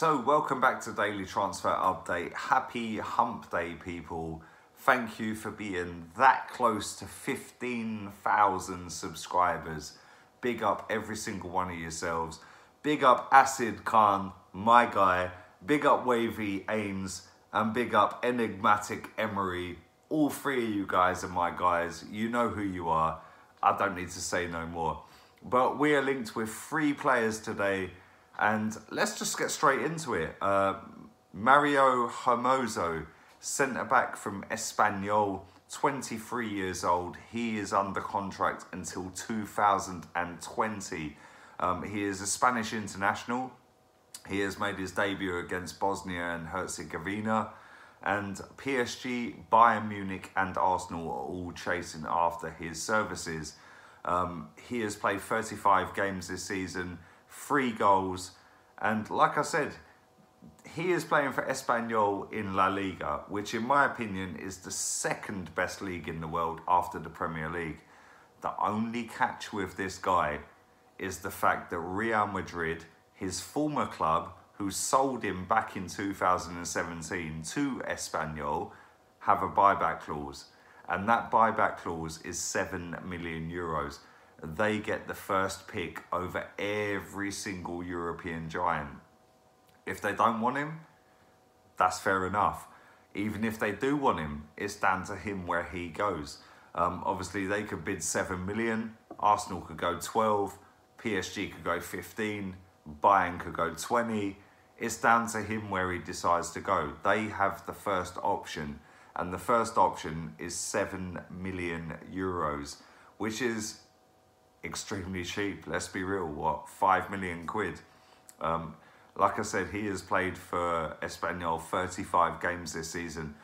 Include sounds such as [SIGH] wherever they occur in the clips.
So, welcome back to Daily Transfer Update. Happy Hump Day, people. Thank you for being that close to 15,000 subscribers. Big up every single one of yourselves. Big up Acid Khan, my guy. Big up Wavy Ames. And big up Enigmatic Emery. All three of you guys are my guys. You know who you are. I don't need to say no more. But we are linked with three players today and let's just get straight into it. Uh, Mario Hermoso, centre back from Espanyol, 23 years old. He is under contract until 2020. Um, he is a Spanish international. He has made his debut against Bosnia and Herzegovina. And PSG, Bayern Munich, and Arsenal are all chasing after his services. Um, he has played 35 games this season three goals. And like I said, he is playing for Espanyol in La Liga, which in my opinion is the second best league in the world after the Premier League. The only catch with this guy is the fact that Real Madrid, his former club, who sold him back in 2017 to Espanyol, have a buyback clause. And that buyback clause is 7 million euros they get the first pick over every single European giant. If they don't want him, that's fair enough. Even if they do want him, it's down to him where he goes. Um, obviously, they could bid 7 million, Arsenal could go 12, PSG could go 15, Bayern could go 20. It's down to him where he decides to go. They have the first option, and the first option is 7 million euros, which is extremely cheap. Let's be real, what, five million quid? Um, like I said, he has played for Espanyol 35 games this season.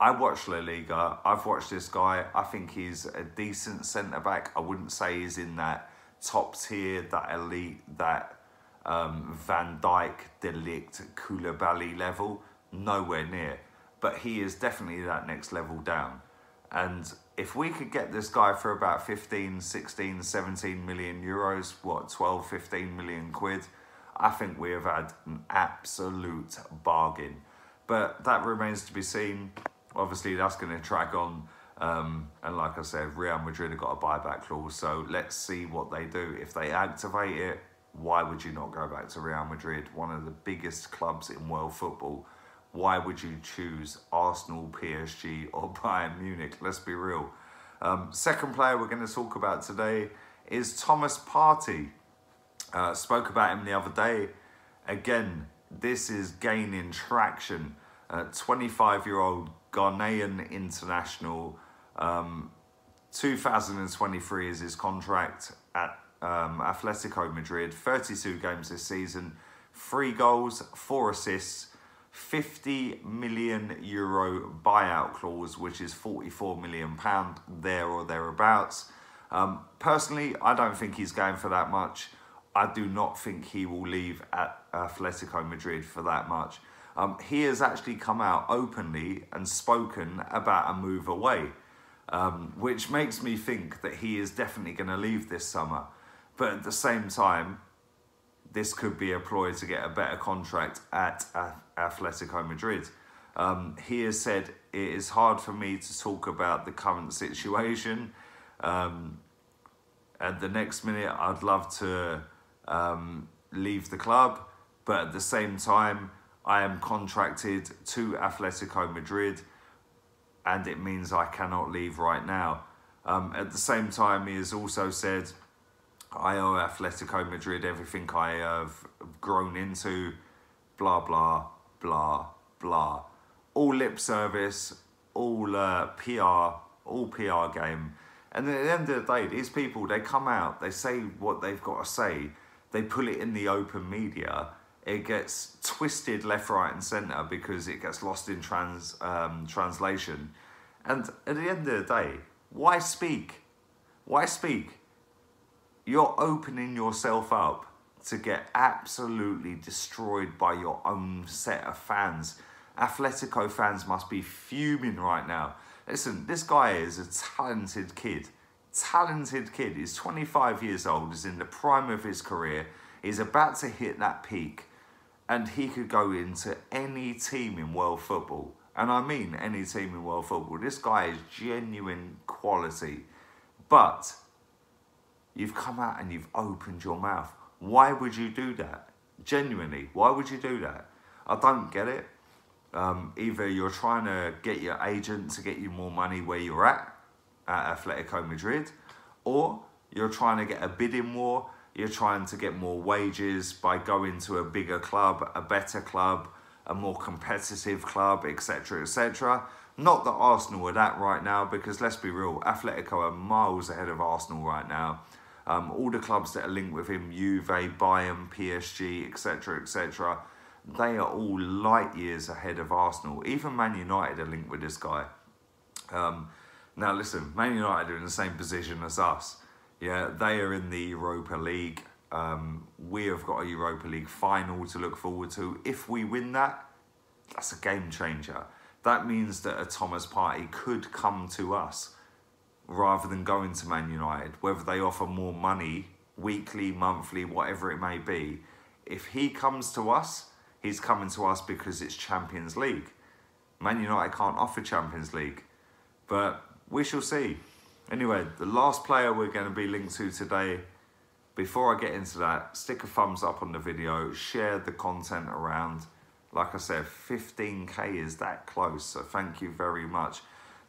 I watched La Liga. I've watched this guy. I think he's a decent centre back. I wouldn't say he's in that top tier, that elite, that um, Van Dijk, De Ligt, Koulibaly level. Nowhere near. But he is definitely that next level down. And if we could get this guy for about 15, 16, 17 million euros, what, 12, 15 million quid, I think we have had an absolute bargain. But that remains to be seen. Obviously, that's going to drag on. Um, and like I said, Real Madrid have got a buyback clause. So let's see what they do. If they activate it, why would you not go back to Real Madrid, one of the biggest clubs in world football? Why would you choose Arsenal, PSG, or [LAUGHS] Bayern Munich? Let's be real. Um, second player we're going to talk about today is Thomas Partey. Uh, spoke about him the other day. Again, this is gaining traction. 25 uh, year old Ghanaian international. Um, 2023 is his contract at um, Atletico Madrid. 32 games this season, three goals, four assists. 50 million euro buyout clause, which is 44 million pound there or thereabouts. Um, personally, I don't think he's going for that much. I do not think he will leave at Atletico Madrid for that much. Um, he has actually come out openly and spoken about a move away, um, which makes me think that he is definitely going to leave this summer. But at the same time, this could be a ploy to get a better contract at Atletico Madrid. Um, he has said it is hard for me to talk about the current situation. Um, at the next minute, I'd love to um, leave the club, but at the same time, I am contracted to Atletico Madrid, and it means I cannot leave right now. Um, at the same time, he has also said I owe Atletico Madrid everything I have grown into, blah, blah, blah, blah. All lip service, all uh, PR, all PR game. And at the end of the day, these people, they come out, they say what they've got to say, they put it in the open media, it gets twisted left, right, and centre because it gets lost in trans um, translation. And at the end of the day, why speak? Why speak? You're opening yourself up to get absolutely destroyed by your own set of fans. Atletico fans must be fuming right now. Listen, this guy is a talented kid. Talented kid. He's 25 years old, He's in the prime of his career. He's about to hit that peak. and he could go into any team in world football. And I mean any team in world football. This guy is genuine quality. But you've come out and you've opened your mouth. Why would you do that? Genuinely, why would you do that? I don't get it. Um, either you're trying to get your agent to get you more money where you're at, at Atletico Madrid, or you're trying to get a bidding war you're trying to get more wages by going to a bigger club, a better club, a more competitive club, etc., etc. Not that Arsenal are that right now, because let's be real, Atletico are miles ahead of Arsenal right now. Um, all the clubs that are linked with him, Juve, Bayern, PSG, etc., etc., they are all light years ahead of Arsenal. Even Man United are linked with this guy. Um, now, listen, Man United are in the same position as us. Yeah, they are in the Europa League. Um, we have got a Europa League final to look forward to. If we win that, that's a game changer. That means that a Thomas Partey could come to us rather than going to Man United, whether they offer more money, weekly, monthly, whatever it may be. If he comes to us, he's coming to us because it's Champions League. Man United can't offer Champions League, but we shall see. Anyway, the last player we're going to be linked to today, before I get into that, stick a thumbs up on the video, share the content around. Like I said, 15k is that close, so thank you very much.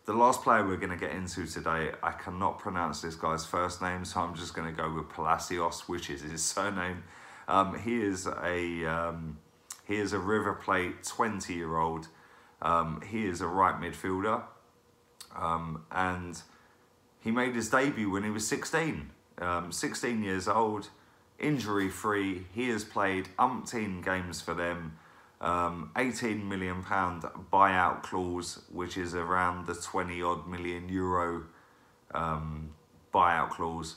The last player we're going to get into today, I cannot pronounce this guy's first name, so I'm just going to go with Palacios, which is his [LAUGHS] surname. Um, he is a um, he is a River Plate 20 year old. Um, he is a right midfielder, um, and he made his debut when he was 16. Um, 16 years old, injury free. He has played umpteen games for them. Um, 18 million pound buyout clause, which is around the 20 odd million euro um, buyout clause.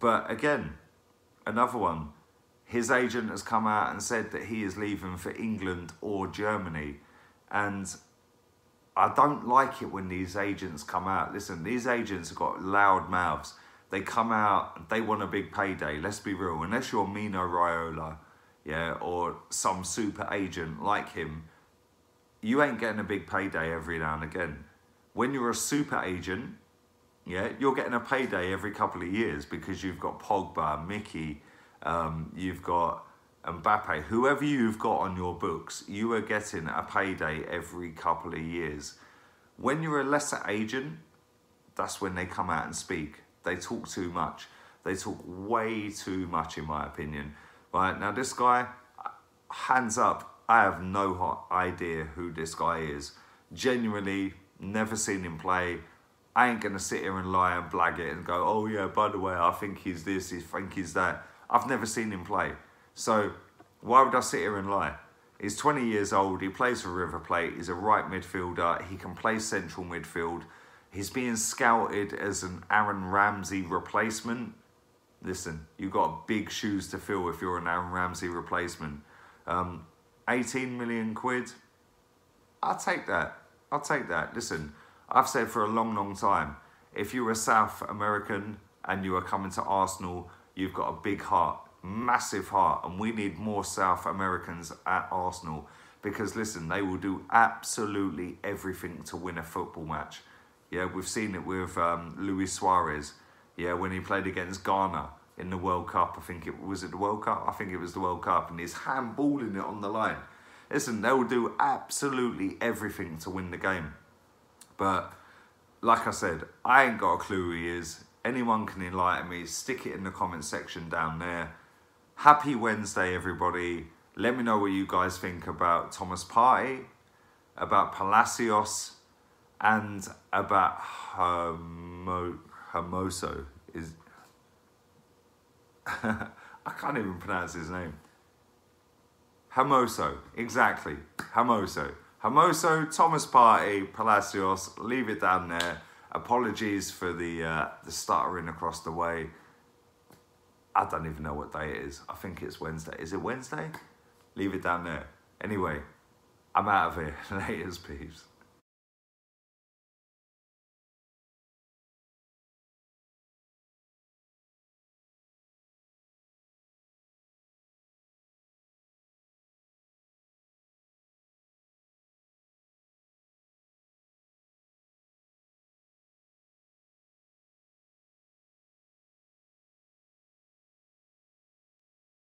But again, another one. His agent has come out and said that he is leaving for England or Germany. And I don't like it when these agents come out. Listen, these agents have got loud mouths. They come out, they want a big payday. Let's be real. Unless you're Mino Raiola, yeah, or some super agent like him, you ain't getting a big payday every now and again. When you're a super agent, yeah, you're getting a payday every couple of years because you've got Pogba, Mickey, um, you've got Mbappe, whoever you've got on your books, you are getting a payday every couple of years. When you're a lesser agent, that's when they come out and speak. They talk too much. They talk way too much, in my opinion. Right now, this guy, hands up, I have no idea who this guy is. Genuinely, never seen him play. I ain't gonna sit here and lie and blag it and go, oh yeah, by the way, I think he's this, I think he's that. I've never seen him play. So why would I sit here and lie? He's 20 years old, he plays for River Plate, he's a right midfielder, he can play central midfield. He's being scouted as an Aaron Ramsey replacement. Listen, you've got big shoes to fill if you're an Aaron Ramsey replacement. Um, 18 million quid, I'll take that. I'll take that. Listen, I've said for a long, long time, if you're a South American and you are coming to Arsenal, you've got a big heart massive heart, and we need more South Americans at Arsenal because listen, they will do absolutely everything to win a football match. Yeah, we've seen it with um, Luis Suarez. Yeah, when he played against Ghana in the World Cup, I think it was it the World Cup. I think it was the World Cup, and he's handballing it on the line. Listen, they will do absolutely everything to win the game. But like I said, I ain't got a clue who he is. Anyone can enlighten me. Stick it in the comment section down there. Happy Wednesday, everybody. Let me know what you guys think about Thomas Partey, about Palacios, and about Hermo Hermoso. Is [LAUGHS] I can't even pronounce his name. Hermoso, exactly. Hermoso. Hermoso, Thomas Partey, Palacios, leave it down there. Apologies for the uh, the stuttering across the way. I don't even know what day it is. I think it's Wednesday. Is it Wednesday? Leave it down there. Anyway, I'm out of here. [LAUGHS] Laters, peeps.